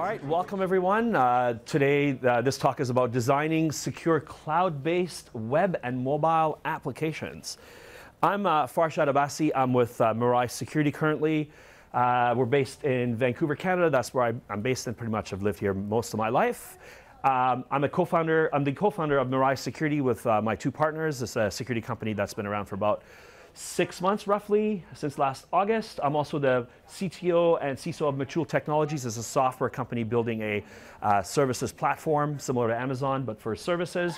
All right, welcome everyone. Uh, today, uh, this talk is about designing secure cloud-based web and mobile applications. I'm uh, Farshad Abasi. I'm with uh, Mirai Security currently. Uh, we're based in Vancouver, Canada. That's where I, am based and pretty much have lived here most of my life. Um, I'm a co-founder. I'm the co-founder of Mirai Security with uh, my two partners. It's a security company that's been around for about six months roughly since last August. I'm also the CTO and CISO of Matul Technologies. It's a software company building a uh, services platform similar to Amazon, but for services.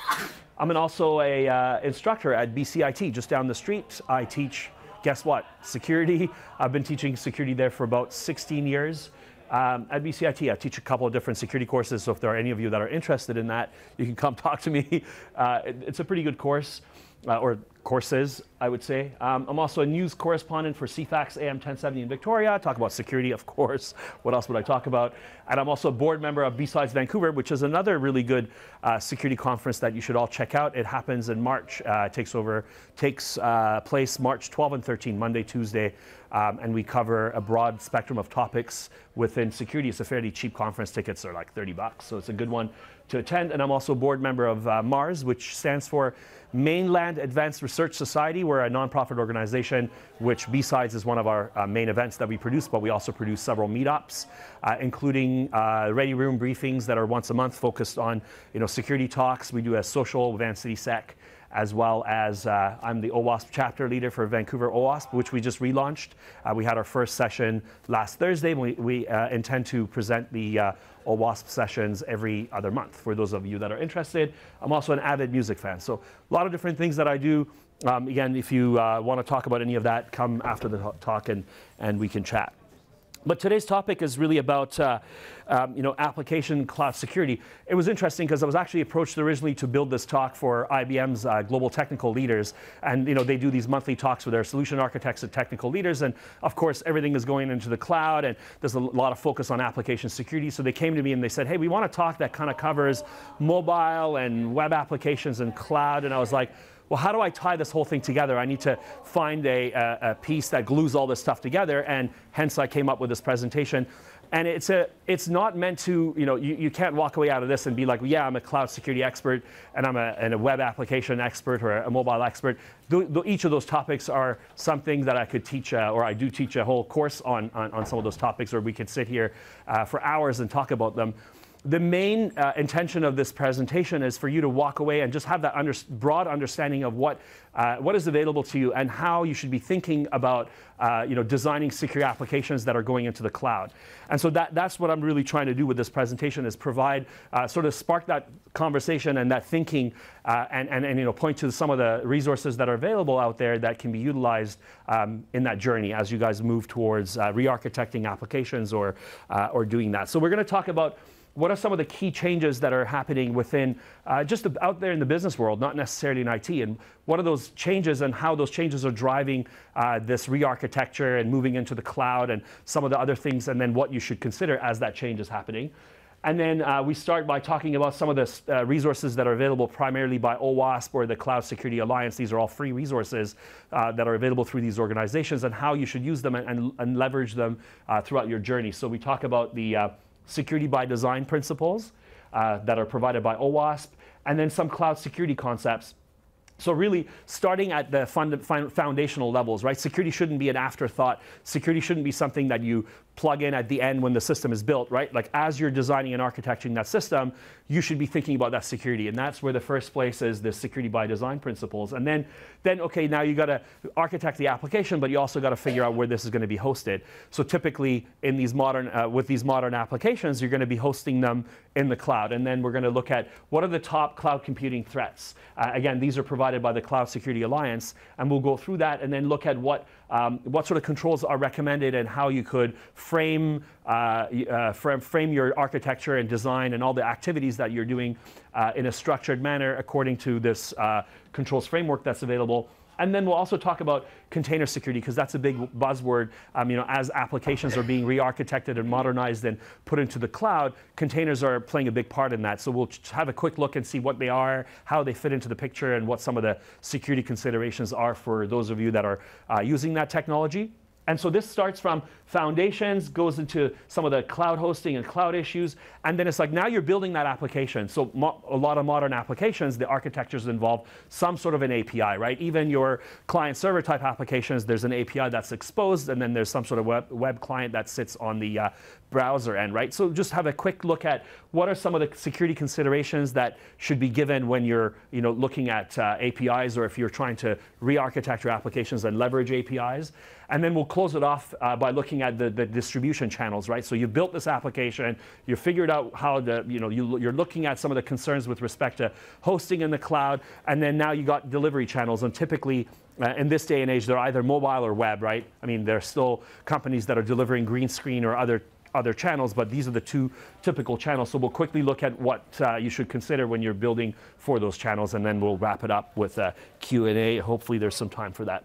I'm an also a uh, instructor at BCIT just down the street. I teach, guess what, security. I've been teaching security there for about 16 years. Um, at BCIT, I teach a couple of different security courses, so if there are any of you that are interested in that, you can come talk to me. Uh, it, it's a pretty good course uh, or courses, I would say. Um, I'm also a news correspondent for CFAX AM 1070 in Victoria. I talk about security, of course. What else would I talk about? And I'm also a board member of BSides Vancouver, which is another really good uh, security conference that you should all check out. It happens in March. Uh, takes over, takes uh, place March 12 and 13, Monday, Tuesday. Um, and we cover a broad spectrum of topics within security. It's a fairly cheap conference. Tickets are like 30 bucks, so it's a good one to attend. And I'm also a board member of uh, MARS, which stands for Mainland Advanced Research Society. We're a nonprofit organization, which BSides is one of our uh, main events that we produce, but we also produce several meetups, uh, including uh, ready room briefings that are once a month focused on you know, security talks. We do a social with City Sec as well as uh, I'm the OWASP chapter leader for Vancouver OWASP, which we just relaunched. Uh, we had our first session last Thursday. We, we uh, intend to present the uh, OWASP sessions every other month for those of you that are interested. I'm also an avid music fan, so a lot of different things that I do. Um, again, if you uh, want to talk about any of that, come after the talk and, and we can chat. But today's topic is really about uh, um, you know, application cloud security. It was interesting because I was actually approached originally to build this talk for IBM's uh, global technical leaders. And you know, they do these monthly talks with their solution architects and technical leaders. And of course, everything is going into the cloud and there's a lot of focus on application security. So they came to me and they said, hey, we want a talk that kind of covers mobile and web applications and cloud. And I was like, well, how do I tie this whole thing together? I need to find a, a, a piece that glues all this stuff together, and hence I came up with this presentation. And it's, a, it's not meant to, you know, you, you can't walk away out of this and be like, yeah, I'm a cloud security expert and I'm a, and a web application expert or a, mobile expert. Each of those topics are something that I could teach, uh, or I do teach a whole course on, on, on, some of those topics, or we could sit here uh, for hours and talk about them the main uh, intention of this presentation is for you to walk away and just have that under broad understanding of what, uh, what is available to you and how you should be thinking about uh, you know, designing secure applications that are going into the cloud. And so that, that's what I'm really trying to do with this presentation is provide, uh, sort of spark that conversation and that thinking uh, and, and, and you know, point to some of the resources that are available out there that can be utilized um, in that journey as you guys move towards uh, re-architecting applications or, or doing that. So we're going to talk about what are some of the key changes that are happening within uh, just out there in the business world, not necessarily in IT, and what are those changes and how those changes are driving uh, this re-architecture and moving into the cloud and some of the other things, and then what you should consider as that change is happening. And then uh, we start by talking about some of the uh, resources that are available primarily by OWASP or the Cloud Security Alliance. These are all free resources uh, that are available through these organizations and how you should use them and, and, and leverage them uh, throughout your journey. So we talk about the security by design principles uh, that are provided by OWASP, and then some cloud security concepts so really starting at the fund, foundational levels, right? Security shouldn't be an afterthought. Security shouldn't be something that you plug in at the end when the system is built, right? Like as you're designing and architecting that system, you should be thinking about that security. And that's where the first place is the security by design principles. And then, then okay, now you got to architect the application, but you also got to figure out where this is going to be hosted. So typically in these modern, uh, with these modern applications, you're going to be hosting them in the cloud. And then we're going to look at what are the top cloud computing threats. Uh, again, these are provided by the Cloud Security Alliance. And we'll go through that and then look at what um, what sort of controls are recommended and how you could frame, uh, uh, frame, frame, your architecture and design and all the activities that you're doing uh, in a structured manner according to this uh, controls framework that's available. And then we'll also talk about container security because that's a big buzzword. Um, you know, as applications are being re-architected and modernized and put into the cloud, containers are playing a big part in that. So we'll have a quick look and see what they are, how they fit into the picture, and what some of the security considerations are for those of you that are uh, using that technology. And so this starts from foundations, goes into some of the cloud hosting and cloud issues, and then it's like now you're building that application. So a lot of modern applications, the architectures involve some sort of an API, right? Even your client server type applications, there's an API that's exposed, and then there's some sort of web, web client that sits on the uh, browser end, right? So just have a quick look at what are some of the security considerations that should be given when you're, you know, looking at uh, APIs or if you're trying to re-architect your applications and leverage APIs. And then we'll close it off uh, by looking at the, the distribution channels, right? So you've built this application, you figured out how the, you know, you, you're looking at some of the concerns with respect to hosting in the cloud, and then now you got delivery channels, and typically uh, in this day and age, they're either mobile or web, right? I mean, there are still companies that are delivering green screen or other other channels, but these are the two typical channels. So we'll quickly look at what uh, you should consider when you're building for those channels, and then we'll wrap it up with a Q&A. Hopefully there's some time for that.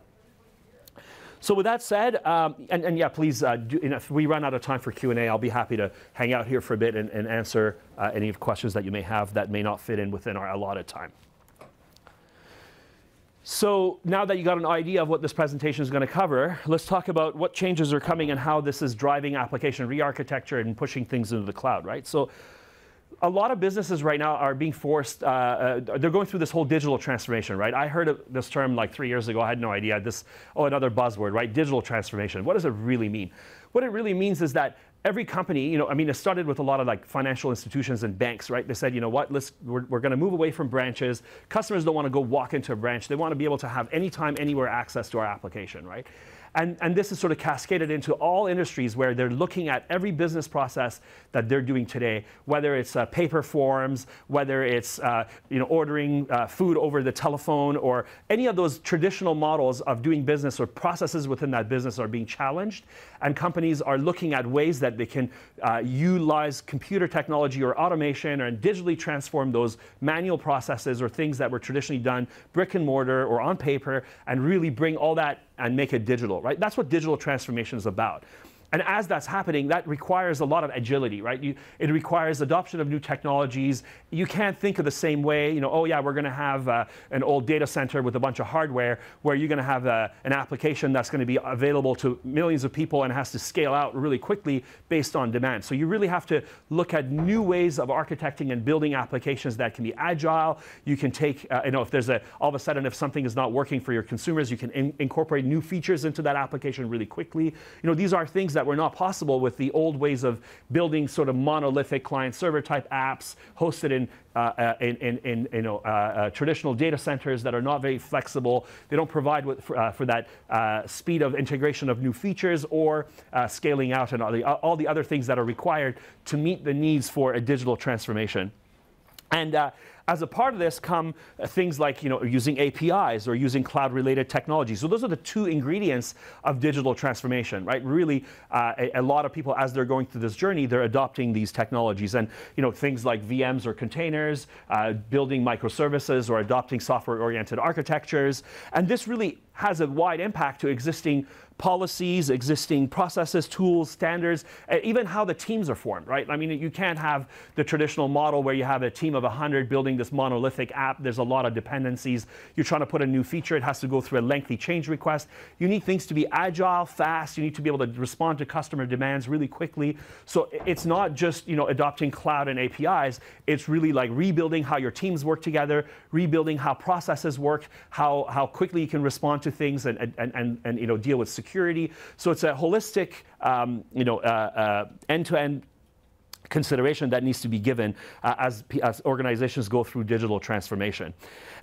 So with that said, um, and, and, yeah, please, uh, do, if we run out of time for Q&A, I'll be happy to hang out here for a bit and, and answer uh, any of questions that you may have that may not fit in within our allotted time. So now that you got an idea of what this presentation is going to cover, let's talk about what changes are coming and how this is driving application re-architecture and pushing things into the cloud, right? So a lot of businesses right now are being forced, uh, uh, they're going through this whole digital transformation, right? I heard this term like three years ago, I had no idea. This, oh, another buzzword, right? Digital transformation. What does it really mean? What it really means is that every company, you know, I mean, it started with a lot of like financial institutions and banks, right? They said, you know what, let's, we're, we're going to move away from branches. Customers don't want to go walk into a branch. They want to be able to have anytime, anywhere access to our application, right? And, and this is sort of cascaded into all industries where they're looking at every business process that they're doing today, whether it's uh, paper forms, whether it's uh, you know, ordering uh, food over the telephone, or any of those traditional models of doing business or processes within that business are being challenged. And companies are looking at ways that they can uh, utilize computer technology or automation and digitally transform those manual processes or things that were traditionally done brick and mortar or on paper and really bring all that and make it digital, right? That's what digital transformation is about. And as that's happening, that requires a lot of agility, right? You, it requires adoption of new technologies. You can't think of the same way, you know, oh yeah, we're going to have uh, an old data center with a bunch of hardware where you're going to have uh, an application that's going to be available to millions of people and has to scale out really quickly based on demand. So you really have to look at new ways of architecting and building applications that can be agile. You can take, uh, you know, if there's a, all of a sudden, if something is not working for your consumers, you can in incorporate new features into that application really quickly. You know, these are things that were not possible with the old ways of building sort of monolithic client server type apps hosted in, uh, uh, in, in, in, you know, uh, uh, traditional data centers that are not very flexible. They don't provide with, for, uh, for that uh, speed of integration of new features or scaling out and all the, all the other things that are required to meet the needs for a digital transformation. And as a part of this come uh, things like you know, using APIs or using cloud-related technologies. So those are the two ingredients of digital transformation, right? Really, uh, a, a, lot of people, as they're going through this journey, they're adopting these technologies. And you know, things like VMs or containers, uh, building microservices or adopting software-oriented architectures. And this really has a wide impact to existing policies, existing processes, tools, standards, even how the teams are formed, right? I mean, you can't have the traditional model where you have a team of 100 building this monolithic app. There's a lot of dependencies. You're trying to put a new feature, it has to go through a lengthy change request. You need things to be agile, fast. You need to be able to respond to customer demands really quickly. So it's not just, you know, adopting cloud and APIs. It's really like rebuilding how your teams work together, rebuilding how processes work, how, how quickly you can respond to things and, and, and, and you know, deal with security security. So it's a holistic, um, you know, uh, uh, end-to-end consideration that needs to be given uh, as, as, organizations go through digital transformation.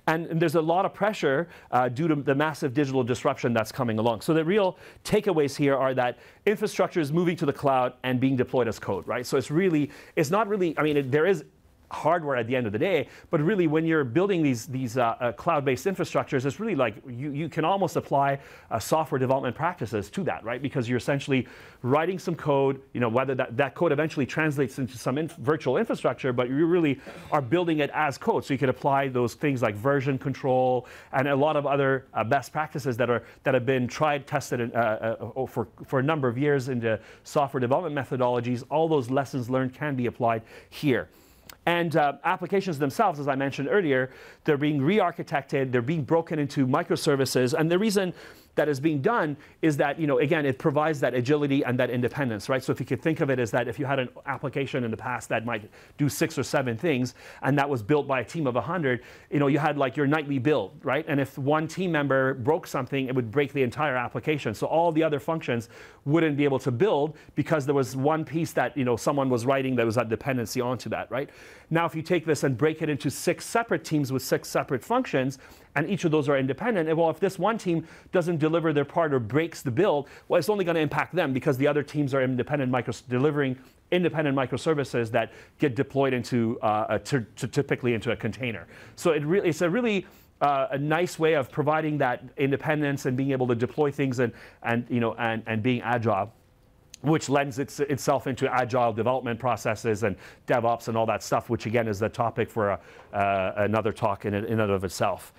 And, and there's a lot of pressure uh, due to the massive digital disruption that's coming along. So the real takeaways here are that infrastructure is moving to the cloud and being deployed as code, right? So it's really, it's not really, I mean, it, there is hardware at the end of the day. But really, when you're building these, these uh, uh, cloud-based infrastructures, it's really like you, you can almost apply uh, software development practices to that, right? Because you're essentially writing some code, you know, whether that, that code eventually translates into some inf virtual infrastructure, but you really are building it as code. So you can apply those things like version control and a lot of other uh, best practices that, are, that have been tried, tested in, uh, uh, for, for a number of years into software development methodologies. All those lessons learned can be applied here. And uh, applications themselves, as I mentioned earlier, they're being re-architected, they're being broken into microservices. And the reason that is being done is that, you know, again, it provides that agility and that independence, right? So if you could think of it as that if you had an application in the past that might do six or seven things, and that was built by a team of 100, you know, you had like your nightly build, right? And if one team member broke something, it would break the entire application. So all the other functions wouldn't be able to build because there was one piece that, you know, someone was writing that was a dependency onto that, right? Now, if you take this and break it into six separate teams with six separate functions, and each of those are independent. And well, if this one team doesn't deliver their part or breaks the build, well, it's only going to impact them because the other teams are independent micro delivering independent microservices that get deployed into uh, typically into a container. So it really, it's a really uh, a nice way of providing that independence and being able to deploy things and, and, you know, and, and being agile which lends its, itself into agile development processes and DevOps and all that stuff, which again is the topic for a, uh, another talk in, in and of itself.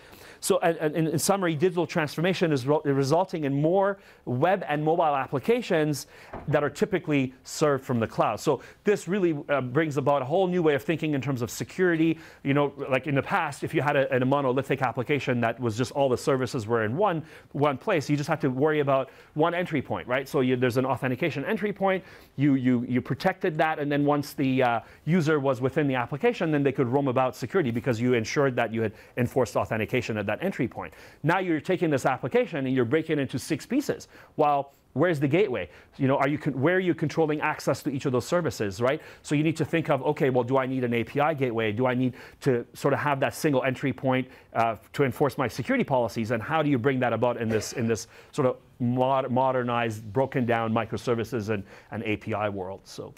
So and in summary, digital transformation is re resulting in more web and mobile applications that are typically served from the cloud. So this really uh, brings about a whole new way of thinking in terms of security. You know, like in the past, if you had a, a monolithic application that was just all the services were in one, one place, you just had to worry about one entry point, right? So you, there's an authentication entry point, you, you, you protected that, and then once the uh, user was within the application, then they could roam about security because you ensured that you had enforced authentication at that entry point. Now you're taking this application and you're breaking it into six pieces. Well, where's the gateway? You know, are you where are you controlling access to each of those services, right? So you need to think of, okay, well, do I need an API gateway? Do I need to sort of have that single entry point uh, to enforce my security policies? And how do you bring that about in this in this sort of mod modernized, broken down microservices and, and API world? So.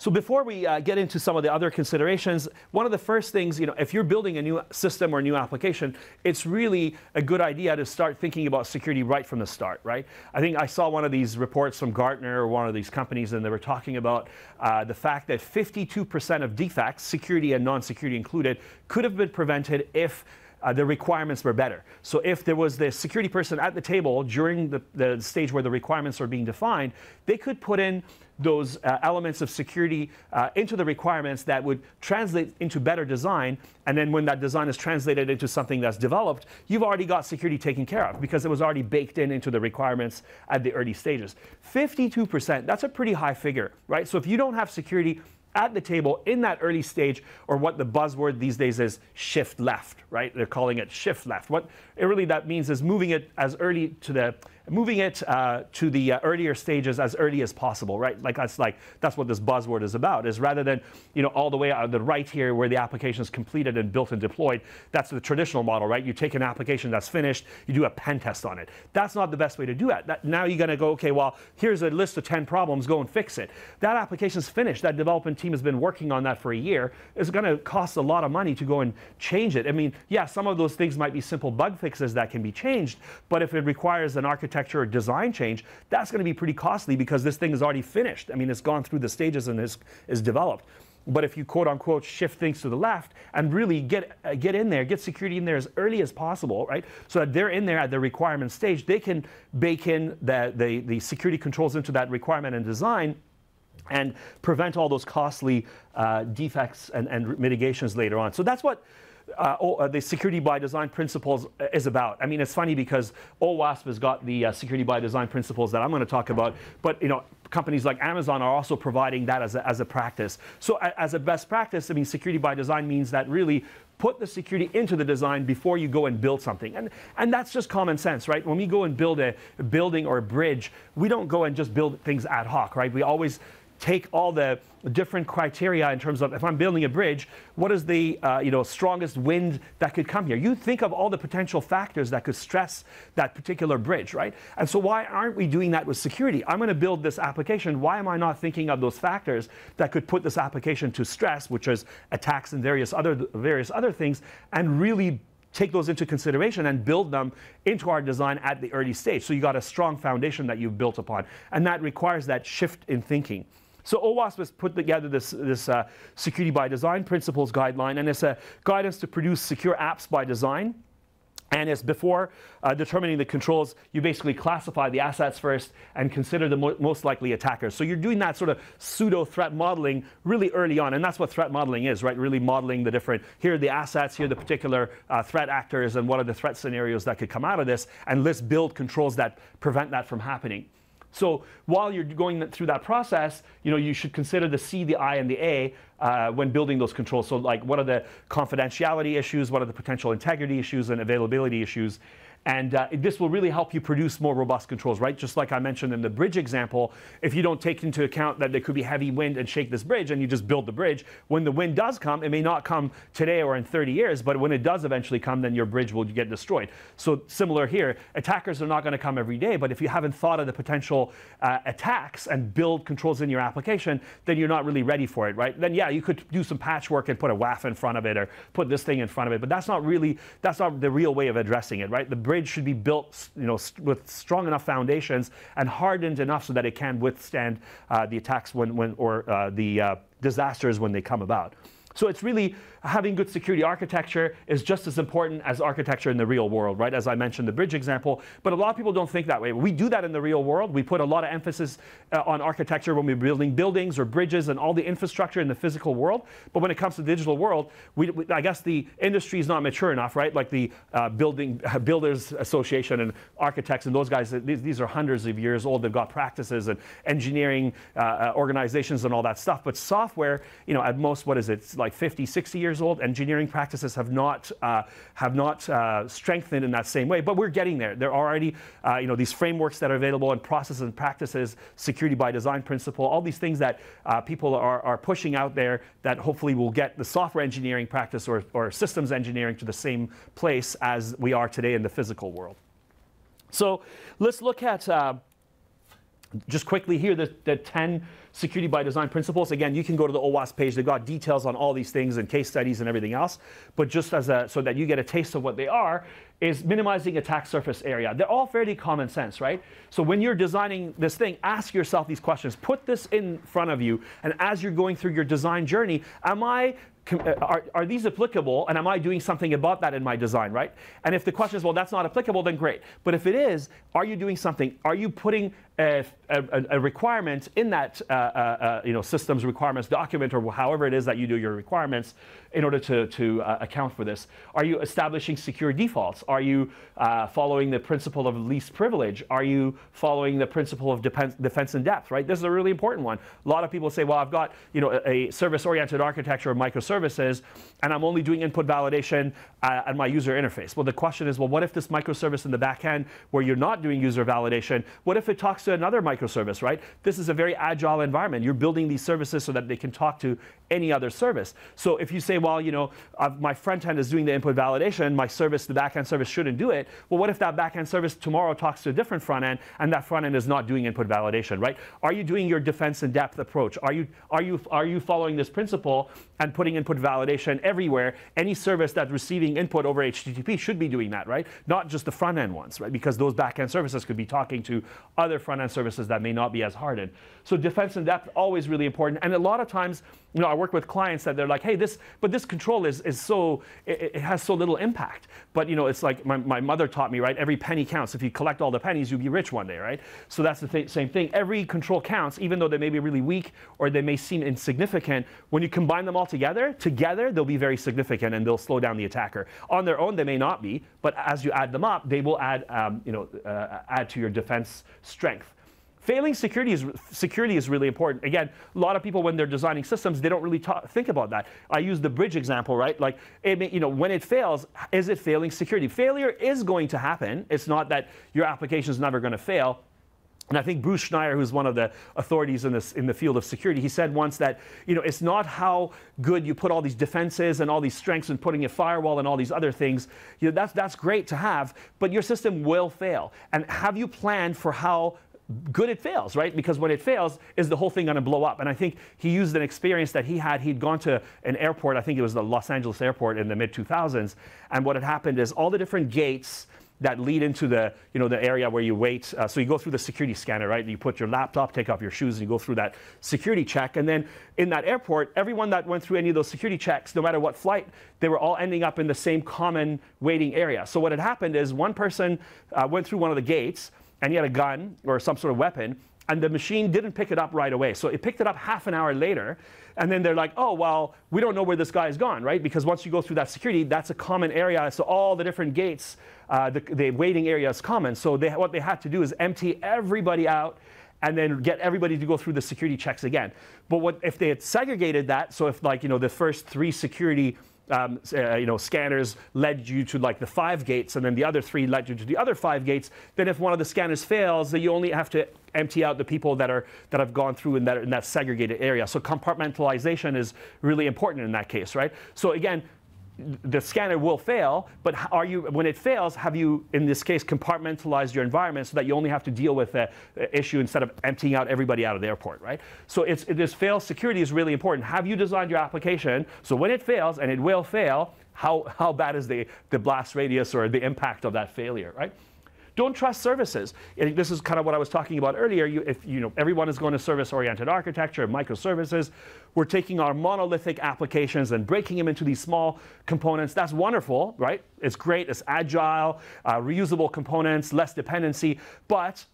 So before we uh, get into some of the other considerations, one of the first things, you know, if you're building a new system or a new application, it's really a good idea to start thinking about security right from the start, right? I think I saw one of these reports from Gartner or one of these companies, and they were talking about uh, the fact that 52% of defects, security and non-security included, could have been prevented if uh, the requirements were better. So if there was the security person at the table during the, the stage where the requirements are being defined, they could put in those uh, elements of security uh, into the requirements that would translate into better design. And then when that design is translated into something that's developed, you've already got security taken care of because it was already baked in into the requirements at the early stages. 52%, that's a pretty high figure, right? So if you don't have security at the table in that early stage, or what the buzzword these days is shift left, right? They're calling it shift left. What it really that means is moving it as early to the moving it uh, to the uh, earlier stages as early as possible, right? Like that's like that's what this buzzword is about. Is rather than you know all the way out the right here where the application is completed and built and deployed. That's the traditional model, right? You take an application that's finished, you do a pen test on it. That's not the best way to do it. That, now you're going to go, okay, well here's a list of 10 problems, go and fix it. That application's finished. That development team has been working on that for a year. It's going to cost a lot of money to go and change it. I mean, yeah, some of those things might be simple bug fixes that can be changed, but if it requires an architect architecture or design change, that's going to be pretty costly because this thing is already finished. I mean, it's gone through the stages and is, is developed. But if you quote unquote shift things to the left and really get uh, get in there, get security in there as early as possible, right? So that they're in there at the requirement stage, they can bake in the, the, the security controls into that requirement and design and prevent all those costly uh, defects and, and mitigations later on. So that's what uh, uh, the security by design principles is about. I mean, it's funny because OWASP has got the uh, security by design principles that I'm going to talk about, but you know, companies like Amazon are also providing that as a, as a practice. So as a best practice, I mean, security by design means that really put the security into the design before you go and build something. And, and that's just common sense, right? When we go and build a building or a bridge, we don't go and just build things ad hoc, right? We always take all the different criteria in terms of if I'm building a bridge, what is the uh, you know strongest wind that could come here? You think of all the potential factors that could stress that particular bridge, right? And so why aren't we doing that with security? I'm going to build this application. Why am I not thinking of those factors that could put this application to stress, which is attacks and various other various other things, and really take those into consideration and build them into our design at the early stage. So you got a strong foundation that you've built upon. And that requires that shift in thinking. So OWASP has put together this, this uh, security by design principles guideline, and it's a guidance to produce secure apps by design. And it's before uh, determining the controls, you basically classify the assets first and consider the mo most likely attackers. So you're doing that sort of pseudo threat modeling really early on. And that's what threat modeling is, right? Really modeling the different, here are the assets, here are the particular uh, threat actors, and what are the threat scenarios that could come out of this. And let's build controls that prevent that from happening. So while you're going through that process, you know, you should consider the C, the I, and the A uh, when building those controls. So like what are the confidentiality issues, what are the potential integrity issues and availability issues, and uh, this will really help you produce more robust controls, right? Just like I mentioned in the bridge example, if you don't take into account that there could be heavy wind and shake this bridge and you just build the bridge, when the wind does come, it may not come today or in 30 years, but when it does eventually come, then your bridge will get destroyed. So similar here, attackers are not going to come every day, but if you haven't thought of the potential uh, attacks and build controls in your application, then you're not really ready for it, right? Then yeah, you could do some patchwork and put a WAF in front of it or put this thing in front of it, but that's not really, that's not the real way of addressing it, right? The bridge should be built you know, with strong enough foundations and hardened enough so that it can withstand uh, the attacks when, when or uh, the uh, disasters when they come about. So it's really having good security architecture is just as important as architecture in the real world, right? As I mentioned the bridge example, but a lot of people don't think that way. We do that in the real world. We put a lot of emphasis uh, on architecture when we're building buildings or bridges and all the infrastructure in the physical world. But when it comes to the digital world, we, we, I guess the industry is not mature enough, right? Like the uh, building uh, builders association and architects and those guys, these, these, are hundreds of years old. They've got practices and engineering uh, uh, organizations and all that stuff. But software, you know, at most, what is it? It's like 50, 60 years old. Engineering practices have not uh, have not uh, strengthened in that same way, but we're getting there. There are already uh, you know these frameworks that are available and processes and practices, security by design principle, all these things that uh, people are, are pushing out there that hopefully will get the software engineering practice or, or systems engineering to the same place as we are today in the physical world. So let's look at uh, just quickly here the, the 10 security by design principles. Again, you can go to the OWASP page. They've got details on all these things and case studies and everything else. But just as a, so that you get a taste of what they are, is minimizing attack surface area. They're all fairly common sense, right? So when you're designing this thing, ask yourself these questions. Put this in front of you. And as you're going through your design journey, am I uh, are, are these applicable and am I doing something about that in my design, right? And if the question is, well, that's not applicable, then great. But if it is, are you doing something? Are you putting a, a, a requirement in that uh, uh, uh, you know, systems requirements document or however it is that you do your requirements in order to, to uh, account for this? Are you establishing secure defaults? Are you uh, following the principle of least privilege? Are you following the principle of defense, defense in depth, right? This is a really important one. A lot of people say, well, I've got you know, a, a service-oriented architecture of microservices, and I'm only doing input validation uh, at my user interface. Well, the question is, well, what if this microservice in the back end where you're not doing user validation, what if it talks to another microservice, right? This is a very agile environment. You're building these services so that they can talk to any other service. So if you say, well, you know, my front end is doing the input validation, my service, the back end service shouldn't do it. Well, what if that back end service tomorrow talks to a different front end and that front end is not doing input validation, right? Are you doing your defense in depth approach? Are you, are you, are you following this principle and putting input validation everywhere? Any service that's receiving input over HTTP should be doing that, right? Not just the front end ones, right? Because those back end services could be talking to other front end services that may not be as hardened. So defense in depth always really important. And a lot of times, you know, I work with clients that they're like, hey, this, but this control is, is so, it, it has so little impact. But, you know, it's like my, my mother taught me, right? Every penny counts. If you collect all the pennies, you'll be rich one day, right? So that's the th same thing. Every control counts, even though they may be really weak or they may seem insignificant. When you combine them all together, together, they'll be very significant and they'll slow down the attacker. On their own, they may not be, but as you add them up, they will add, um, you know, uh, add to your defense strength. Failing security is, security is really important. Again, a lot of people, when they're designing systems, they don't really think about that. I use the bridge example, right? Like, it, you know, when it fails, is it failing security? Failure is going to happen. It's not that your application is never going to fail. And I think Bruce Schneier, who's one of the authorities in, this, in the field of security, he said once that you know, it's not how good you put all these defenses and all these strengths and putting a firewall and all these other things. You know, that's, that's great to have, but your system will fail. And have you planned for how good it fails, right? Because when it fails, is the whole thing going to blow up? And I think he used an experience that he had. He'd gone to an airport, I think it was the Los Angeles airport in the mid 2000s, and what had happened is all the different gates that lead into the, you know, the area where you wait. Uh, so you go through the security scanner, right? You put your laptop, take off your shoes, and you go through that security check. And then in that airport, everyone that went through any of those security checks, no matter what flight, they were all ending up in the same common waiting area. So what had happened is one person uh, went through one of the gates, and he had a gun or some sort of weapon, and the machine didn't pick it up right away. So it picked it up half an hour later, and then they're like, oh, well, we don't know where this guy has gone, right? Because once you go through that security, that's a common area. So all the different gates, uh, the, the waiting area is common. So they, what they had to do is empty everybody out and then get everybody to go through the security checks again. But what if they had segregated that? So if like, you know, the first three security um, uh, you know, scanners led you to like the five gates, and then the other three led you to the other five gates. Then, if one of the scanners fails, then you only have to empty out the people that are that have gone through in that in that segregated area. So compartmentalization is really important in that case, right? So again, the scanner will fail, but are you, when it fails, have you, in this case, compartmentalized your environment so that you only have to deal with the issue instead of emptying out everybody out of the airport, right? So it's, this fail security is really important. Have you designed your application so when it fails, and it will fail, how, how bad is the, the blast radius or the impact of that failure, right? Don't trust services. And this is kind of what I was talking about earlier. You, if you know everyone is going to service-oriented architecture, microservices, we're taking our monolithic applications and breaking them into these small components. That's wonderful, right? It's great. It's agile, uh, reusable components, less dependency. But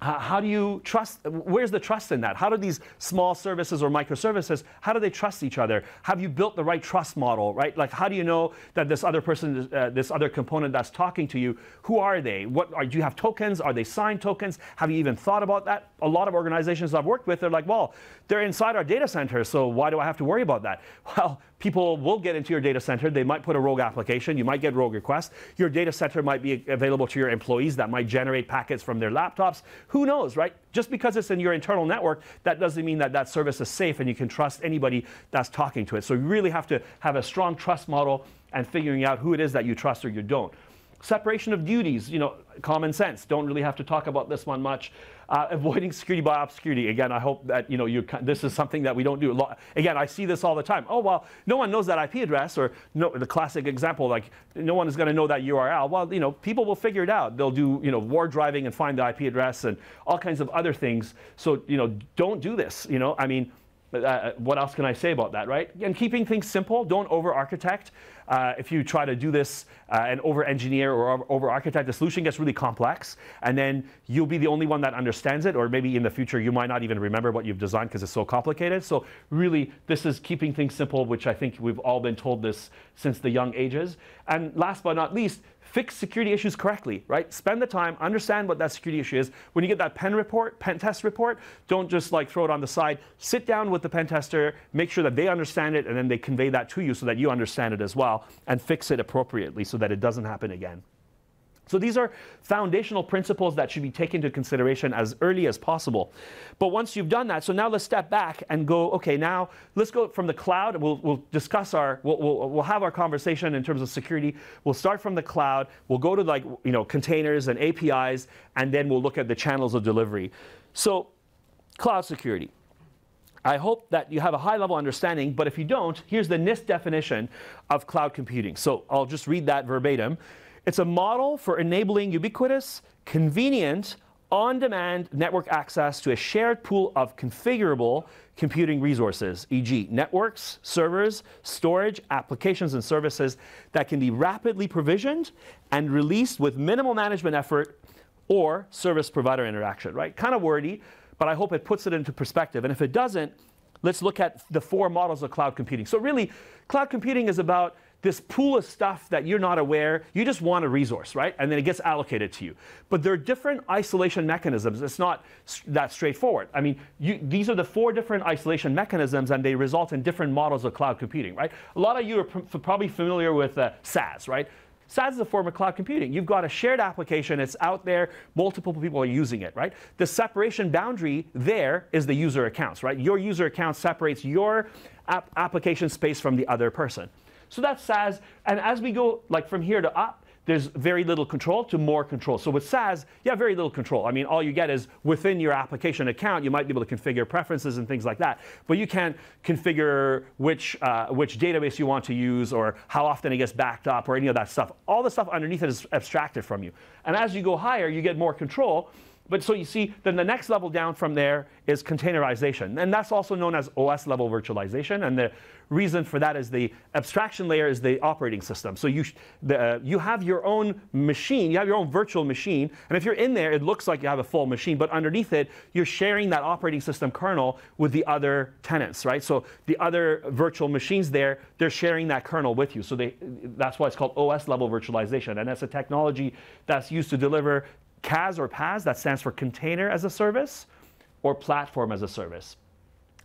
how do you trust? Where's the trust in that? How do these small services or microservices, how do they trust each other? Have you built the right trust model, right? Like, how do you know that this other person, uh, this other component that's talking to you, who are they? What are, do you have tokens? Are they signed tokens? Have you even thought about that? A lot of organizations I've worked with, they're like, well, they're inside our data center, so why do I have to worry about that? Well, people will get into your data center. They might put a rogue application. You might get rogue requests. Your data center might be available to your employees that might generate packets from their laptops. Who knows, right? Just because it's in your internal network, that doesn't mean that that service is safe and you can trust anybody that's talking to it. So you really have to have a strong trust model and figuring out who it is that you trust or you don't. Separation of duties, you know, common sense. Don't really have to talk about this one much. Uh, avoiding security by obscurity. Again, I hope that you know you. This is something that we don't do. Again, I see this all the time. Oh well, no one knows that IP address, or no, the classic example, like no one is going to know that URL. Well, you know, people will figure it out. They'll do you know war driving and find the IP address and all kinds of other things. So you know, don't do this. You know, I mean. Uh, what else can I say about that, right? And keeping things simple, don't over architect. Uh, if you try to do this uh, and over engineer or over architect, the solution gets really complex, and then you'll be the only one that understands it, or maybe in the future you might not even remember what you've designed because it's so complicated. So, really, this is keeping things simple, which I think we've all been told this since the young ages. And last but not least, fix security issues correctly, right? Spend the time, understand what that security issue is. When you get that pen report, pen test report, don't just like throw it on the side. Sit down with the pen tester, make sure that they understand it, and then they convey that to you so that you understand it as well and fix it appropriately so that it doesn't happen again. So these are foundational principles that should be taken into consideration as early as possible. But once you've done that, so now let's step back and go, okay, now let's go from the cloud. We'll, we'll discuss our, we'll, we'll, we'll have our conversation in terms of security. We'll start from the cloud. We'll go to like, you know, containers and APIs, and then we'll look at the channels of delivery. So cloud security. I hope that you have a high level understanding, but if you don't, here's the NIST definition of cloud computing. So I'll just read that verbatim. It's a model for enabling ubiquitous, convenient, on-demand network access to a shared pool of configurable computing resources, e.g. networks, servers, storage, applications, and services that can be rapidly provisioned and released with minimal management effort or service provider interaction, right? Kind of wordy, but I hope it puts it into perspective. And if it doesn't, let's look at the four models of cloud computing. So really, cloud computing is about this pool of stuff that you're not aware, you just want a resource, right? And then it gets allocated to you. But there are different isolation mechanisms. It's not that straightforward. I mean, you, these are the four different isolation mechanisms, and they result in different models of cloud computing, right? A lot of you are probably familiar with uh, SaaS, right? SaaS is a form of cloud computing. You've got a shared application, it's out there, multiple people are using it, right? The separation boundary there is the user accounts, right? Your user account separates your ap application space from the other person. So that's SaaS. And as we go like from here to up, there's very little control to more control. So with SaaS, you have very little control. I mean, all you get is within your application account, you might be able to configure preferences and things like that, but you can't configure which, uh, which database you want to use or how often it gets backed up or any of that stuff. All the stuff underneath it is abstracted from you. And as you go higher, you get more control. But so you see, then the next level down from there is containerization. And that's also known as OS level virtualization. And the reason for that is the abstraction layer is the operating system. So you, the, uh, you have your own machine, you have your own virtual machine. And if you're in there, it looks like you have a full machine. But underneath it, you're sharing that operating system kernel with the other tenants, right? So the other virtual machines there, they're sharing that kernel with you. So they, that's why it's called OS level virtualization. And that's a technology that's used to deliver CaaS or PaaS, that stands for Container as a Service, or Platform as a Service.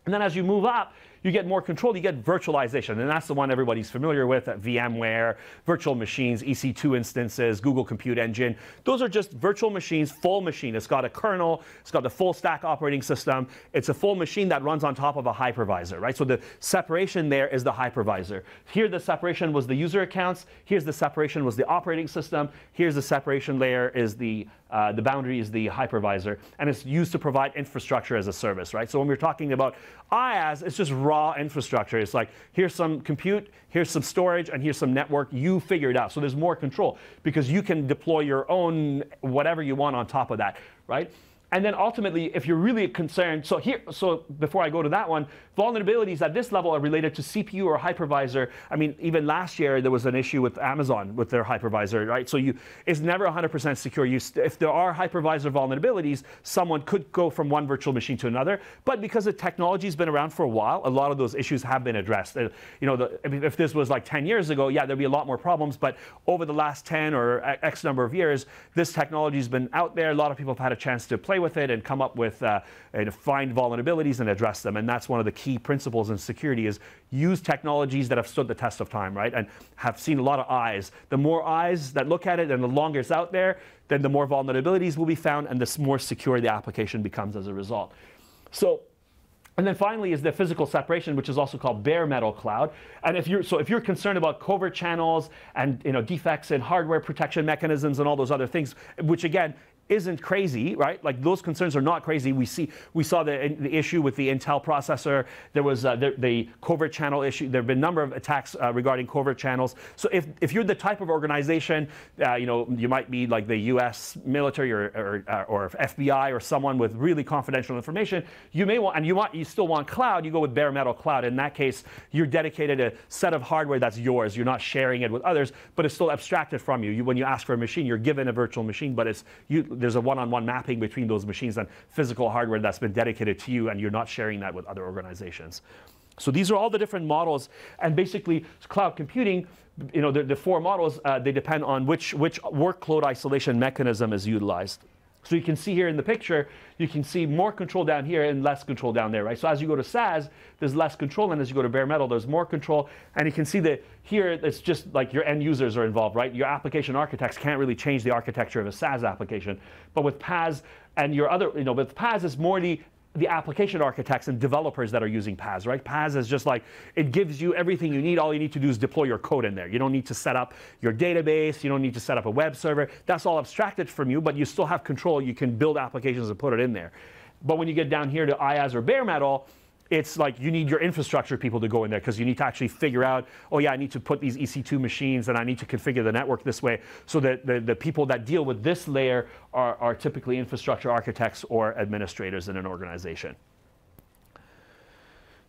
And then as you move up, you get more control, you get virtualization. And that's the one everybody's familiar with VMware, virtual machines, EC2 instances, Google Compute Engine. Those are just virtual machines, full machine. It's got a kernel, it's got the full stack operating system. It's a full machine that runs on top of a hypervisor, right? So the separation there is the hypervisor. Here the separation was the user accounts. Here's the separation was the operating system. Here's the separation layer is the uh, the boundary is the hypervisor, and it's used to provide infrastructure as a service, right? So when we're talking about IaaS, it's just raw infrastructure. It's like, here's some compute, here's some storage, and here's some network. You figure it out. So there's more control because you can deploy your own whatever you want on top of that, right? And then ultimately, if you're really concerned, so here, so before I go to that one, vulnerabilities at this level are related to CPU or hypervisor. I mean, even last year there was an issue with Amazon with their hypervisor, right? So you, it's never 100% secure. You, if there are hypervisor vulnerabilities, someone could go from one virtual machine to another. But because the technology's been around for a while, a lot of those issues have been addressed. You know, the, if this was like 10 years ago, yeah, there'd be a lot more problems. But over the last 10 or X number of years, this technology's been out there. A lot of people have had a chance to play with it and come up with uh, and find vulnerabilities and address them. And that's one of the key principles in security is use technologies that have stood the test of time, right? And have seen a lot of eyes. The more eyes that look at it and the longer it's out there, then the more vulnerabilities will be found and the more secure the application becomes as a result. So and then finally is the physical separation, which is also called bare metal cloud. And if you're so if you're concerned about covert channels and you know defects in hardware protection mechanisms and all those other things, which again isn't crazy, right? Like those concerns are not crazy. We see we saw the, the issue with the Intel processor. There was uh, the, the, covert channel issue. There have been a number of attacks uh, regarding covert channels. So if, if you're the type of organization, uh, you know, you might be like the U.S. military or, or, uh, or, FBI or someone with really confidential information. You may want and you want you still want cloud. You go with bare metal cloud. In that case, you're dedicated a set of hardware that's yours. You're not sharing it with others, but it's still abstracted from you. you when you ask for a machine, you're given a virtual machine, but it's you there's a one-on-one mapping between those machines and physical hardware that's been dedicated to you, and you're not sharing that with other organizations. So these are all the different models, and basically cloud computing, you know, the, the four models, uh, they depend on which, which workload isolation mechanism is utilized. So you can see here in the picture, you can see more control down here and less control down there, right? So as you go to SaaS, there's less control, and as you go to bare metal, there's more control. And you can see that here, it's just like your end users are involved, right? Your application architects can't really change the architecture of a SaaS application. But with PaaS and your other, you know, with PaaS, it's more the the application architects and developers that are using PaaS, right? PaaS is just like, it gives you everything you need. All you need to do is deploy your code in there. You don't need to set up your database. You don't need to set up a web server. That's all abstracted from you, but you still have control. You can build applications and put it in there. But when you get down here to IaaS or bare metal, it's like you need your infrastructure people to go in there because you need to actually figure out, oh yeah, I need to put these EC2 machines and I need to configure the network this way. So that the, the people that deal with this layer are, are typically infrastructure architects or administrators in an organization.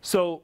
So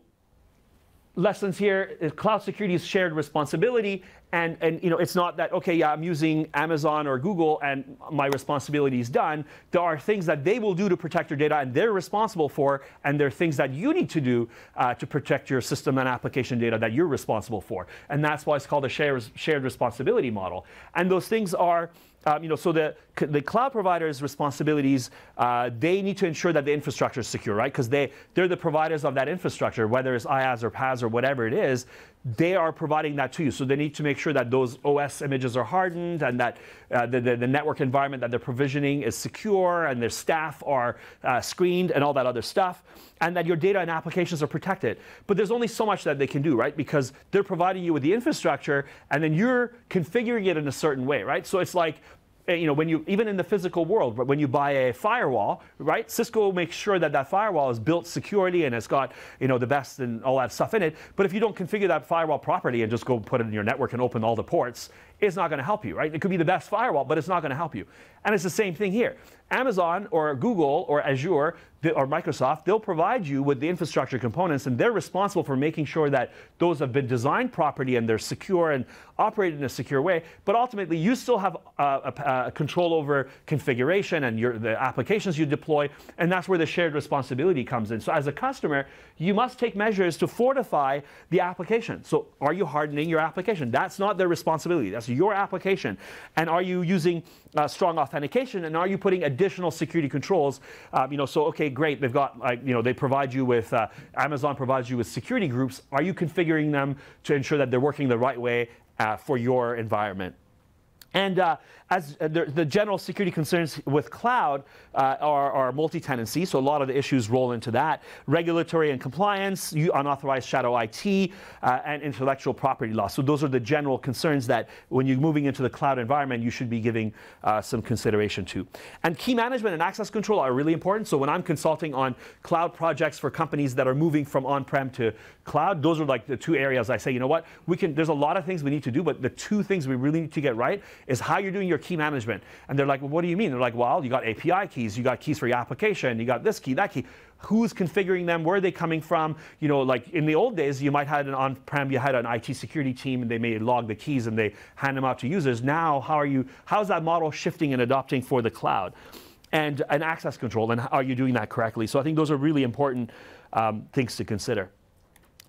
lessons here: cloud security is shared responsibility and and you know it's not that okay yeah i'm using amazon or google and my responsibility is done there are things that they will do to protect your data and they're responsible for and there are things that you need to do uh, to protect your system and application data that you're responsible for and that's why it's called a shared shared responsibility model and those things are um, you know, so the, the cloud providers' responsibilities, uh, they need to ensure that the infrastructure is secure, right? Because they, they're the providers of that infrastructure, whether it's IaaS or PaaS or whatever it is. They are providing that to you. So they need to make sure that those OS images are hardened and that uh, the, the, the, network environment that they're provisioning is secure and their staff are uh, screened and all that other stuff, and that your data and applications are protected. But there's only so much that they can do, right? Because they're providing you with the infrastructure and then you're configuring it in a certain way, right? So it's like Eh, you know, when you even in the physical world, when you buy a firewall, right? Cisco makes sure that that firewall is built securely and it's got you know the best and all that stuff in it. But if you don't configure that firewall properly and just go put it in your network and open all the ports, it's not going to help you, right? It could be the best firewall, but it's not going to help you. And it's the same thing here. Amazon or Google or Azure or Microsoft, they'll provide you with the infrastructure components, and they're responsible for making sure that those have been designed properly and they're secure and operated in a secure way. But ultimately, you still have uh, a, a control over configuration and your, the applications you deploy, and that's where the shared responsibility comes in. So as a customer, you must take measures to fortify the application. So are you hardening your application? That's not their responsibility. That's your application. And are you using uh, strong authentication? And are you putting additional security controls? Um, you know, so okay, great. They've got like you know they provide you with uh, Amazon provides you with security groups. Are you configuring them to ensure that they're working the right way uh, for your environment? And uh, as uh, the, the, general security concerns with cloud uh, are, are, multi-tenancy, so a lot of the issues roll into that. Regulatory and compliance, unauthorized shadow IT, uh, and intellectual property law. So those are the general concerns that when you're moving into the cloud environment, you should be giving uh, some consideration to. And key management and access control are really important. So when I'm consulting on cloud projects for companies that are moving from on-prem to cloud, those are like the two areas I say, you know what, we can. There's a lot of things we need to do, but the two things we really need to get right is how you're doing your key management. And they're like, well, what do you mean? They're like, well, you got API keys, you got keys for your application, you got this key, that key. Who's configuring them? Where are they coming from? You know, like in the old days, you might have an on-prem, you had an IT security team, and they may log the keys and they hand them out to users. Now, how are you? How's that model shifting and adopting for the cloud? And an access control, and are you doing that correctly? So I think those are really important um, things to consider.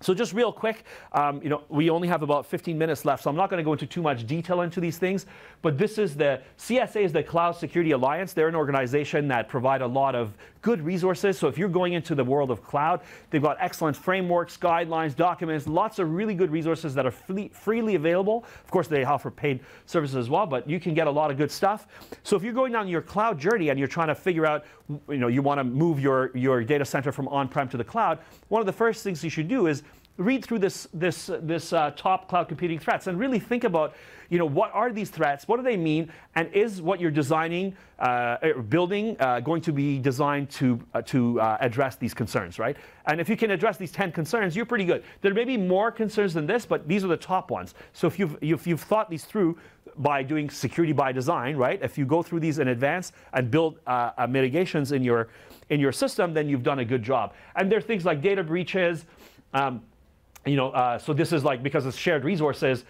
So just real quick, um, you know, we only have about 15 minutes left, so I'm not going to go into too much detail into these things. But this is the CSA is the Cloud Security Alliance. They're an organization that provide a lot of good resources. So if you're going into the world of cloud, they've got excellent frameworks, guidelines, documents, lots of really good resources that are free, freely available. Of course, they offer paid services as well, but you can get a lot of good stuff. So if you're going down your cloud journey and you're trying to figure out, you know, you want to move your your data center from on-prem to the cloud, one of the first things you should do is read through this, this, this uh, top cloud computing threats and really think about, you know, what are these threats? What do they mean? And is what you're designing, uh, building, uh, going to be designed to, uh, to uh, address these concerns, right? And if you can address these 10 concerns, you're pretty good. There may be more concerns than this, but these are the top ones. So if you've, if you've thought these through by doing security by design, right? If you go through these in advance and build uh, mitigations in your, in your system, then you've done a good job. And there are things like data breaches, um, you know, uh, so this is like because it's shared resources,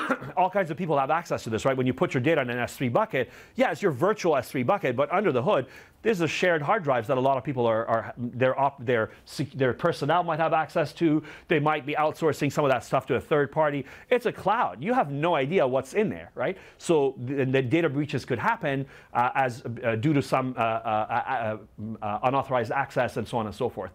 all kinds of people have access to this, right? When you put your data in an S3 bucket, yeah, it's your virtual S3 bucket, but under the hood, there's a shared hard drives that a lot of people are, are their, op, their, their personnel might have access to. They might be outsourcing some of that stuff to a third party. It's a cloud. You have no idea what's in there, right? So the, the data breaches could happen uh, as uh, due to some uh, uh, uh, unauthorized access and so on and so forth.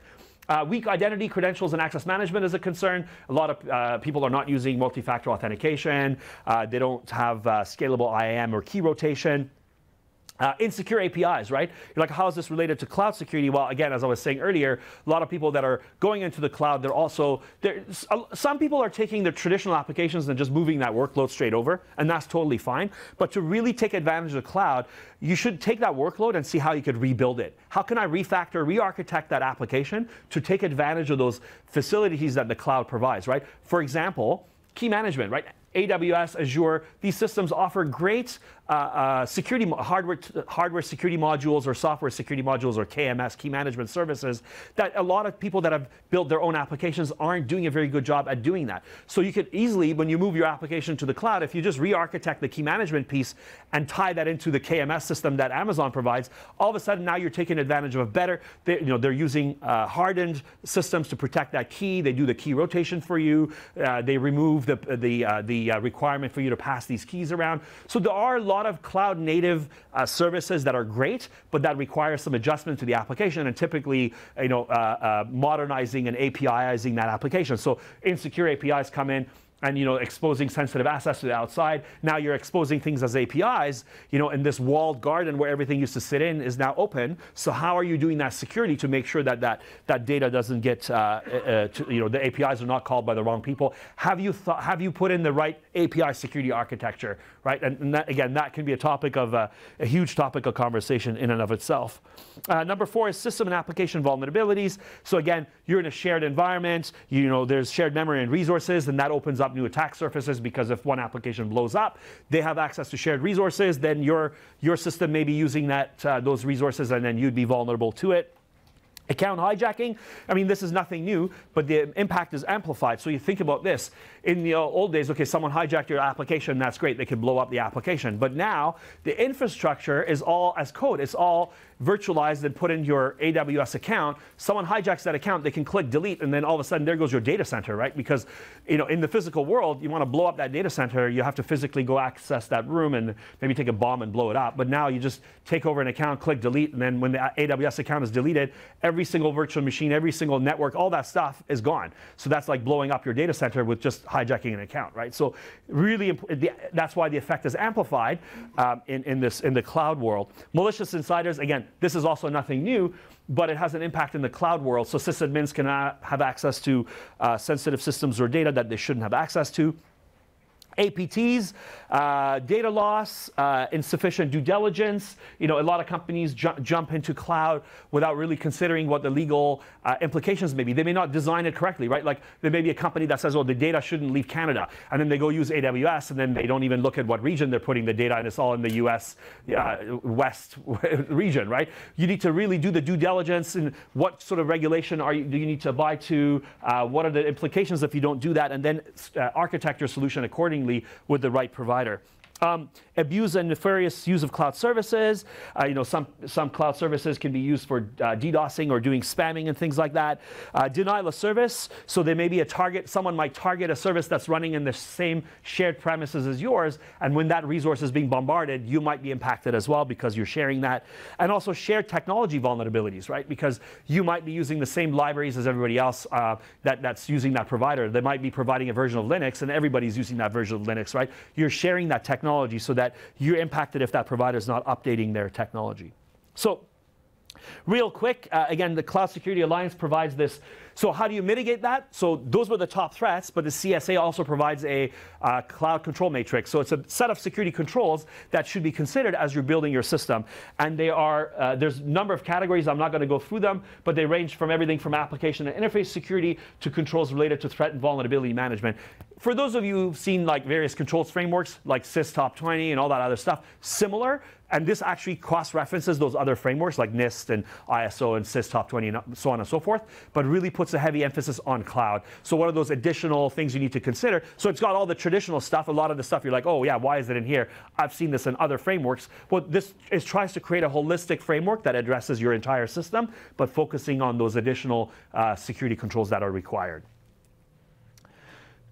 Uh, weak identity credentials and access management is a concern. A lot of uh, people are not using multi-factor authentication. Uh, they don't have uh, scalable IAM or key rotation. Uh, insecure APIs, right? You're like, how is this related to cloud security? Well, again, as I was saying earlier, a lot of people that are going into the cloud, they're also, they're, some people are taking their traditional applications and just moving that workload straight over, and that's totally fine. But to really take advantage of the cloud, you should take that workload and see how you could rebuild it. How can I refactor, re-architect that application to take advantage of those facilities that the cloud provides, right? For example, key management, right? AWS, Azure, these systems offer great uh, uh, security hardware, hardware security modules or software security modules or KMS, key management services, that a lot of people that have built their own applications aren't doing a very good job at doing that. So you could easily, when you move your application to the cloud, if you just re-architect the key management piece and tie that into the KMS system that Amazon provides, all of a sudden now you're taking advantage of a better, they, you know, they're using uh, hardened systems to protect that key. They do the key rotation for you. Uh, they remove the, the, uh, the the uh, requirement for you to pass these keys around. So there are a lot of cloud native uh, services that are great, but that require some adjustment to the application and typically, you know, uh, uh, modernizing and APIizing that application. So insecure APIs come in and you know exposing sensitive assets to the outside. Now you're exposing things as APIs. You know, in this walled garden where everything used to sit in is now open. So how are you doing that security to make sure that that, that data doesn't get uh, uh, to, you know the APIs are not called by the wrong people? Have you have you put in the right API security architecture? Right, and, and that, again, that can be a topic of uh, a huge topic of conversation in and of itself. Uh, number four is system and application vulnerabilities. So again, you're in a shared environment. You know, there's shared memory and resources, and that opens up up new attack surfaces because if one application blows up, they have access to shared resources, then your, your system may be using that, uh, those resources and then you'd be vulnerable to it. Account hijacking, I mean, this is nothing new, but the impact is amplified. So you think about this. In the old days, okay, someone hijacked your application, that's great, they could blow up the application. But now, the infrastructure is all as code. It's all virtualized and put in your AWS account. Someone hijacks that account, they can click delete, and then all of a sudden there goes your data center, right? Because you know, in the physical world, you want to blow up that data center, you have to physically go access that room and maybe take a bomb and blow it up. But now you just take over an account, click delete, and then when the AWS account is deleted, every single virtual machine, every single network, all that stuff is gone. So that's like blowing up your data center with just hijacking an account, right? So really, that's why the effect is amplified um, in, in this in the cloud world. Malicious insiders, again, this is also nothing new, but it has an impact in the cloud world. So sysadmins can have access to uh, sensitive systems or data that they shouldn't have access to. APTs, uh, data loss, uh, insufficient due diligence. You know, a lot of companies ju jump into cloud without really considering what the legal uh, implications may be. They may not design it correctly, right? Like there may be a company that says, "Oh, the data shouldn't leave Canada," and then they go use AWS, and then they don't even look at what region they're putting the data, and it's all in the U.S. Uh, West region, right? You need to really do the due diligence and what sort of regulation are you, do you need to abide to? Uh, what are the implications if you don't do that, and then uh, architect your solution accordingly with the right provider. Um, abuse and nefarious use of cloud services. Uh, you know, some, some cloud services can be used for uh, DDoSing or doing spamming and things like that. Uh, denial of service. So there may be a target, someone might target a service that's running in the same shared premises as yours. And when that resource is being bombarded, you might be impacted as well because you're sharing that. And also shared technology vulnerabilities, right? Because you might be using the same libraries as everybody else uh, that, that's using that provider. They might be providing a version of Linux and everybody's using that version of Linux, right? You're sharing that technology so that that you're impacted if that provider is not updating their technology. So Real quick, uh, again, the Cloud Security Alliance provides this. So how do you mitigate that? So those were the top threats, but the CSA also provides a uh, cloud control matrix. So it's a set of security controls that should be considered as you're building your system. And they are, uh, there's a number of categories. I'm not going to go through them, but they range from everything from application and interface security to controls related to threat and vulnerability management. For those of you who've seen like various controls frameworks, like CIS Top 20 and all that other stuff, similar, and this actually cross-references those other frameworks like NIST and ISO and CIS Top 20 and so on and so forth, but really puts a heavy emphasis on cloud. So what are those additional things you need to consider? So it's got all the traditional stuff, a lot of the stuff you're like, oh yeah, why is it in here? I've seen this in other frameworks. Well, this is, tries to create a holistic framework that addresses your entire system, but focusing on those additional uh, security controls that are required.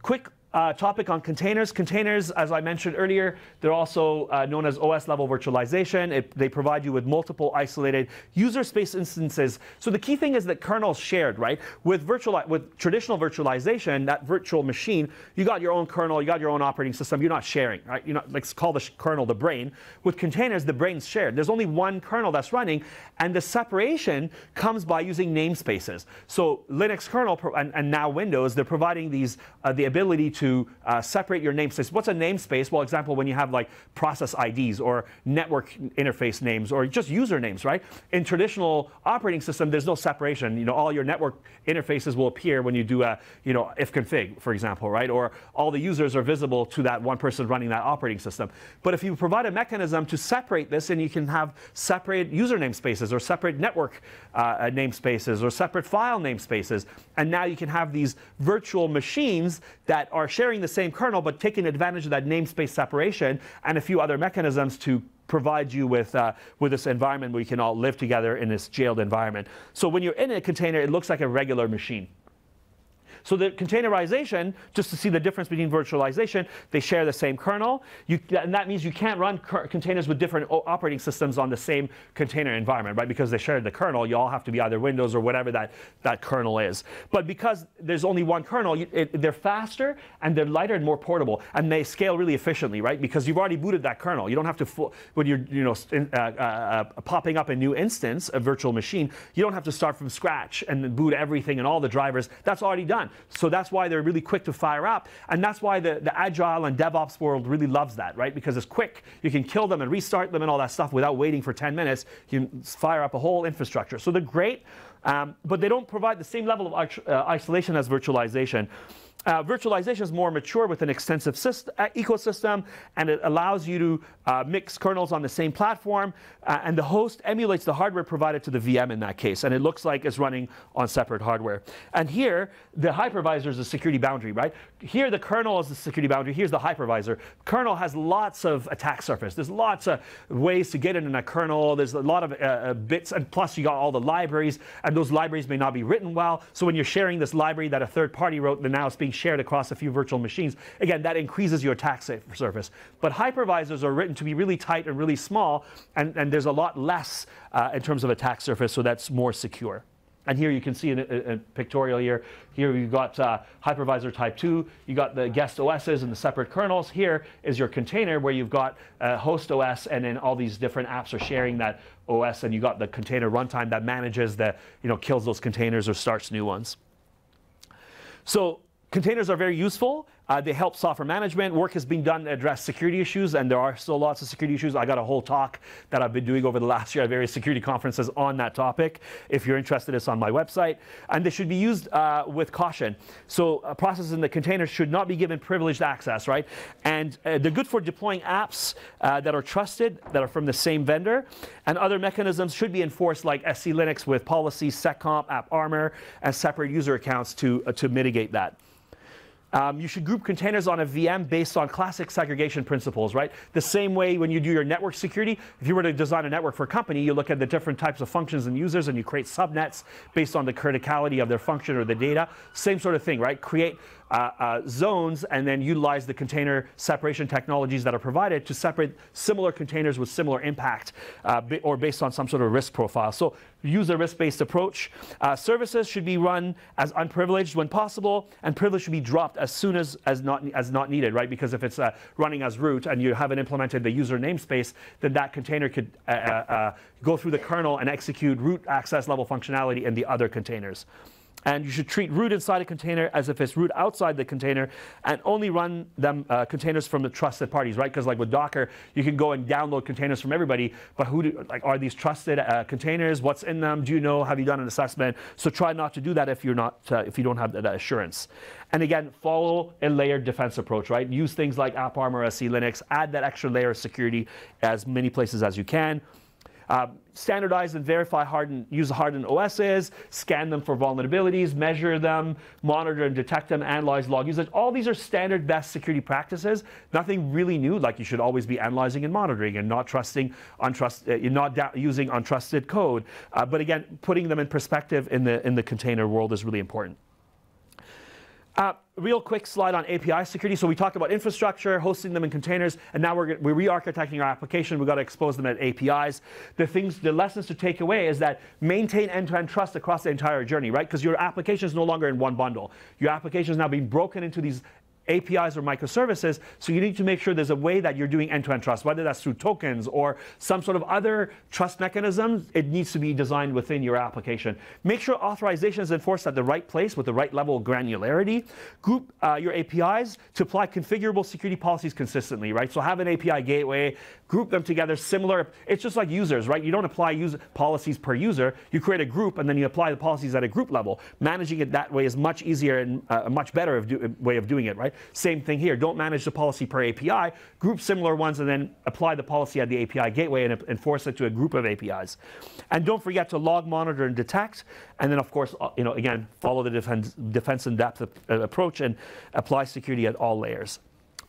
Quick uh, topic on containers. Containers, as I mentioned earlier, they're also uh, known as OS level virtualization. It, they provide you with multiple isolated user space instances. So the key thing is that kernel's shared, right? With virtual, with traditional virtualization, that virtual machine, you got your own kernel, you got your own operating system. You're not sharing, right? You're not let's call the kernel the brain. With containers, the brain's shared. There's only one kernel that's running, and the separation comes by using namespaces. So Linux kernel and, and now Windows, they're providing these uh, the ability to to uh, separate your namespace. What's a namespace? Well, example, when you have like process IDs or network interface names or just usernames, right? In traditional operating system, there's no separation. You know, all your network interfaces will appear when you do a, you know, ifconfig, for example, right? Or all the users are visible to that one person running that operating system. But if you provide a mechanism to separate this and you can have separate user namespaces or separate network uh, namespaces or separate file namespaces, and now you can have these virtual machines that are sharing the same kernel, but taking advantage of that namespace separation and a few other mechanisms to provide you with, uh, with this environment where you can all live together in this jailed environment. So when you're in a container, it looks like a regular machine. So the containerization, just to see the difference between virtualization, they share the same kernel. You, and that means you can't run containers with different operating systems on the same container environment, right? Because they share the kernel, you all have to be either Windows or whatever that, that kernel is. But because there's only one kernel, it, they're faster and they're lighter and more portable, and they scale really efficiently, right? Because you've already booted that kernel. You don't have to, when you're you know, uh, uh, uh, popping up a new instance, a virtual machine, you don't have to start from scratch and boot everything and all the drivers. That's already done. So that's why they're really quick to fire up. And that's why the, the agile and DevOps world really loves that, right? Because it's quick. You can kill them and restart them and all that stuff without waiting for 10 minutes. You can fire up a whole infrastructure. So they're great, um, but they don't provide the same level of uh, isolation as virtualization. Uh, virtualization is more mature with an extensive system, uh, ecosystem, and it allows you to uh, mix kernels on the same platform. Uh, and the host emulates the hardware provided to the VM in that case, and it looks like it's running on separate hardware. And here, the hypervisor is the security boundary, right? Here, the kernel is the security boundary. Here's the hypervisor. Kernel has lots of attack surface. There's lots of ways to get in a kernel. There's a lot of uh, uh, bits, and plus you got all the libraries, and those libraries may not be written well. So when you're sharing this library that a third party wrote, then now it's being shared across a few virtual machines. Again, that increases your attack surface. But hypervisors are written to be really tight and really small, and, and there's a lot less uh, in terms of attack surface, so that's more secure. And here you can see a, a pictorial here. Here you've got uh, hypervisor type 2. You got the guest OSs and the separate kernels. Here is your container where you've got uh, host OS and then all these different apps are sharing that OS and you got the container runtime that manages the, you know, kills those containers or starts new ones. So Containers are very useful. Uh, they help software management. Work has been done to address security issues, and there are still lots of security issues. I got a whole talk that I've been doing over the last year at various security conferences on that topic. If you're interested, it's on my website. And they should be used uh, with caution. So uh, processes in the container should not be given privileged access, right? And uh, they're good for deploying apps uh, that are trusted, that are from the same vendor. And other mechanisms should be enforced like SELinux with policies, seccomp, AppArmor, and separate user accounts to, to mitigate that. Um, you should group containers on a VM based on classic segregation principles, right? The same way when you do your network security, if you were to design a network for a company, you look at the different types of functions and users and you create subnets based on the criticality of their function or the data. Same sort of thing, right? Create zones and then utilize the container separation technologies that are provided to separate similar containers with similar impact uh, or based on some sort of risk profile. So use a risk-based approach. Uh, services should be run as unprivileged when possible, and privilege should be dropped as soon as, as, not, as not needed, right? Because if it's uh, running as root and you haven't implemented the user namespace, then that container could uh, go through the kernel and execute root access level functionality in the other containers. And you should treat root inside a container as if it's root outside the container and only run them uh, containers from the trusted parties, right? Because like with Docker, you can go and download containers from everybody, but who do, like are these trusted uh, containers? What's in them? Do you know? Have you done an assessment? So try not to do that if you're not uh, if you don't have that assurance. And again, follow a layered defense approach, right? Use things like AppArmor, SELinux, add that extra layer of security as many places as you can. Uh, standardize and verify hardened, use hardened OSs, scan them for vulnerabilities, measure them, monitor and detect them, analyze log usage. All these are standard best security practices. Nothing really new, like you should always be analyzing and monitoring and not trusting, untrust, uh, not using untrusted code. Uh, but again, putting them in perspective in the, in the container world is really important. Uh, real quick slide on API security. So we talked about infrastructure, hosting them in containers, and now we're, we're re-architecting our application. We've got to expose them at APIs. The things, the lessons to take away is that maintain end-to-end trust across the entire journey, right? Because your application is no longer in one bundle. Your application is now being broken into these APIs or microservices. So you need to make sure there's a way that you're doing end-to-end trust, whether that's through tokens or some sort of other trust mechanism. It needs to be designed within your application. Make sure authorization is enforced at the right place with the right level of granularity. Group uh, your APIs to apply configurable security policies consistently, right? So have an API gateway, group them together similar. It's just like users, right? You don't apply user policies per user. You create a group and then you apply the policies at a group level. Managing it that way is much easier and uh, a much better of do, way of doing it, right? Same thing here. Don't manage the policy per API. Group similar ones and then apply the policy at the API gateway and enforce it to a group of APIs. And don't forget to log, monitor, and detect. And then, of course, uh, you know, again, follow the defense, defense in depth approach and apply security at all layers.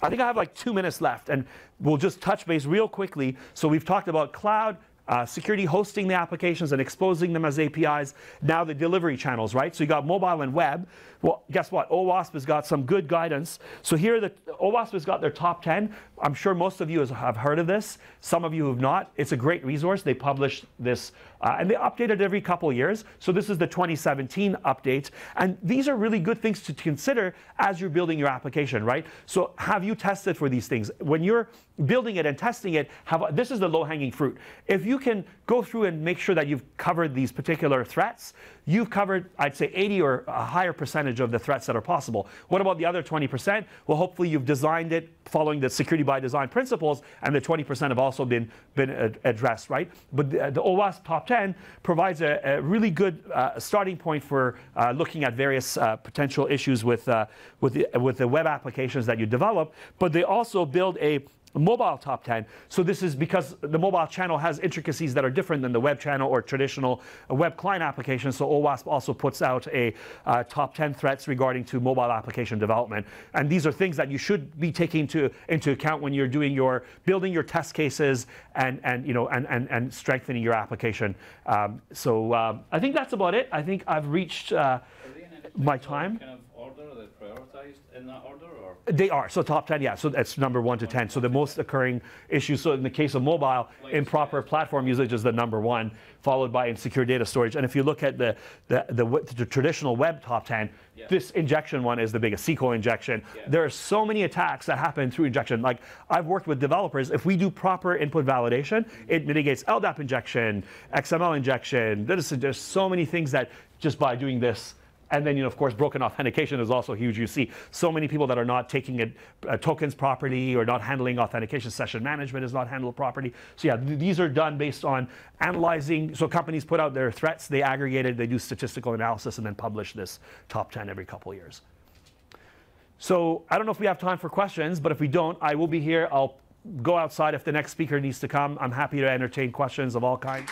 I think I have like two minutes left, and we'll just touch base real quickly. So we've talked about cloud, uh, security hosting the applications and exposing them as APIs. Now the delivery channels, right? So you got mobile and web. Well, guess what? OWASP has got some good guidance. So here, the OWASP has got their top 10. I'm sure most of you have heard of this. Some of you have not. It's a great resource. They publish this, uh, and they update it every couple years. So this is the 2017 update. And these are really good things to consider as you're building your application, right? So have you tested for these things? When you're building it and testing it, have, this is the low-hanging fruit. If you can go through and make sure that you've covered these particular threats, you've covered, I'd say, 80 or a higher percentage of the threats that are possible. What about the other 20%? Well, hopefully you've designed it following the security by design principles, and the 20% have also been, been addressed, right? But the, the OWASP Top 10 provides a, a really good uh, starting point for uh, looking at various uh, potential issues with, uh, with, the, with the web applications that you develop, but they also build a mobile top 10. So this is because the mobile channel has intricacies that are different than the web channel or traditional web client applications. So OWASP also puts out a uh, top 10 threats regarding to mobile application development. And these are things that you should be taking to, into account when you're doing your building your test cases and, and, you know, and, and, and strengthening your application. Um, so um, I think that's about it. I think I've reached uh, my time. Kind of order, they prioritized in that order? They are. So top 10, yeah. So that's number one to 10. So the most occurring issues. So in the case of mobile, improper platform usage is the number one, followed by insecure data storage. And if you look at the, the, the, the traditional web top 10, yeah. this injection one is the biggest, SQL injection. Yeah. There are so many attacks that happen through injection. Like I've worked with developers, if we do proper input validation, mm-hmm. it mitigates LDAP injection, XML injection. There's, there's so many things that just by doing this, and then, you know, of course, broken authentication is also huge. You see so many people that are not taking it, uh, tokens properly or not handling authentication. Session management is not handled properly. So yeah, th these are done based on analyzing. So companies put out their threats, they aggregate it, they do statistical analysis, and then publish this top 10 every couple years. So I don't know if we have time for questions, but if we don't, I will be here. I'll go outside if the next speaker needs to come. I'm happy to entertain questions of all kinds.